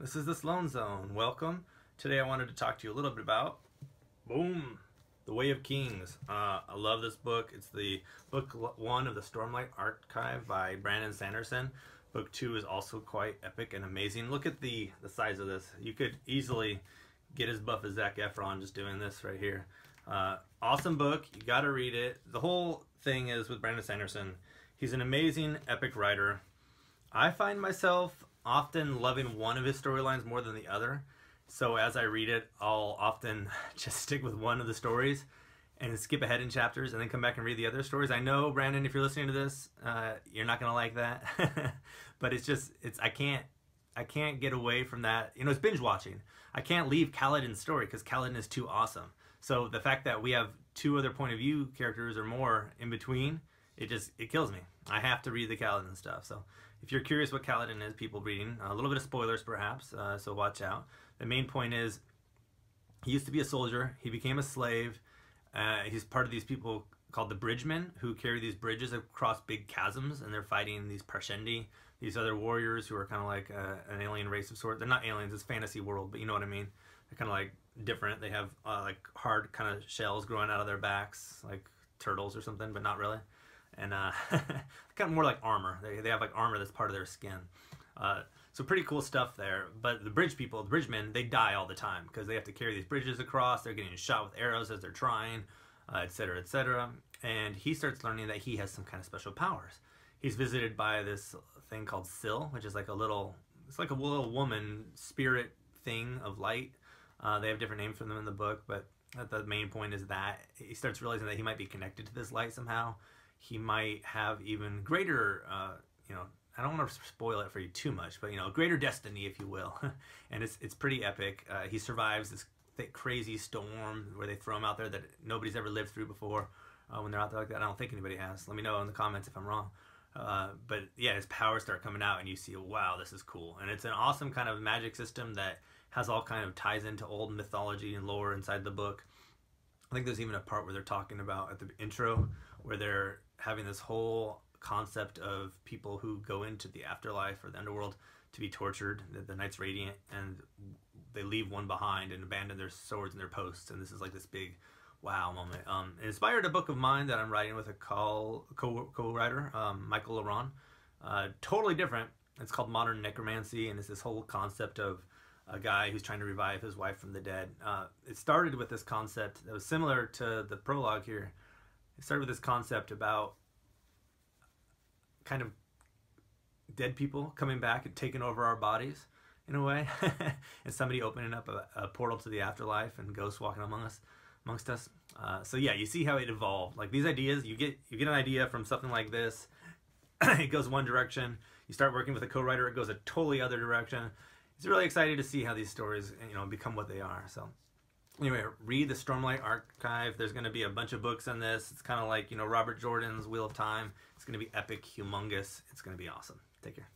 This is the Sloan Zone. Welcome. Today I wanted to talk to you a little bit about, boom, The Way of Kings. Uh, I love this book. It's the book one of the Stormlight Archive by Brandon Sanderson. Book two is also quite epic and amazing. Look at the, the size of this. You could easily get as buff as Zac Efron just doing this right here. Uh, awesome book. You got to read it. The whole thing is with Brandon Sanderson. He's an amazing, epic writer. I find myself often loving one of his storylines more than the other. So as I read it, I'll often just stick with one of the stories and skip ahead in chapters and then come back and read the other stories. I know, Brandon, if you're listening to this, uh, you're not gonna like that, but it's just it's I can't I can't get away from that. You know, it's binge watching. I can't leave Kaladin's story because Kaladin is too awesome. So the fact that we have two other point of view characters or more in between, it just it kills me. I have to read the Kaladin stuff. So if you're curious what Kaladin is, people reading a little bit of spoilers perhaps. Uh, so watch out. The main point is he used to be a soldier. He became a slave. Uh, he's part of these people called the Bridgemen who carry these bridges across big chasms and they're fighting these Parshendi, these other warriors who are kind of like uh, an alien race of sort. They're not aliens, it's fantasy world, but you know what I mean. They're kind of like different. They have uh, like hard kind of shells growing out of their backs, like turtles or something, but not really. And uh, kind of more like armor. They, they have like armor that's part of their skin. Uh, so pretty cool stuff there. But the bridge people, the bridgemen, they die all the time because they have to carry these bridges across. They're getting shot with arrows as they're trying, etc., uh, etc. Et and he starts learning that he has some kind of special powers. He's visited by this thing called Syl, which is like a little, it's like a little woman spirit thing of light. Uh, they have different names for them in the book, but the main point is that he starts realizing that he might be connected to this light somehow. He might have even greater, uh, you know, I don't want to spoil it for you too much, but you know, greater destiny, if you will. and it's it's pretty epic. Uh, he survives this crazy storm where they throw him out there that nobody's ever lived through before. Uh, when they're out there like that, I don't think anybody has. Let me know in the comments if I'm wrong. Uh, but yeah, his powers start coming out, and you see, wow, this is cool. And it's an awesome kind of magic system that has all kind of ties into old mythology and lore inside the book. I think there's even a part where they're talking about at the intro where they're having this whole concept of people who go into the afterlife or the underworld to be tortured, the, the Knights Radiant, and they leave one behind and abandon their swords and their posts. And this is like this big wow moment. Um, it inspired a book of mine that I'm writing with a co co-writer, um, Michael Laron. Uh, totally different. It's called Modern Necromancy, and it's this whole concept of a guy who's trying to revive his wife from the dead. Uh, it started with this concept that was similar to the prologue here. It started with this concept about kind of dead people coming back and taking over our bodies in a way, and somebody opening up a, a, portal to the afterlife and ghosts walking among us, amongst us. Uh, so yeah, you see how it evolved. Like these ideas, you get you get an idea from something like this. it goes one direction. You start working with a co-writer, it goes a totally other direction. It's really exciting to see how these stories, you know, become what they are. So anyway, read the Stormlight Archive. There's going to be a bunch of books on this. It's kind of like, you know, Robert Jordan's Wheel of Time. It's going to be epic, humongous. It's going to be awesome. Take care.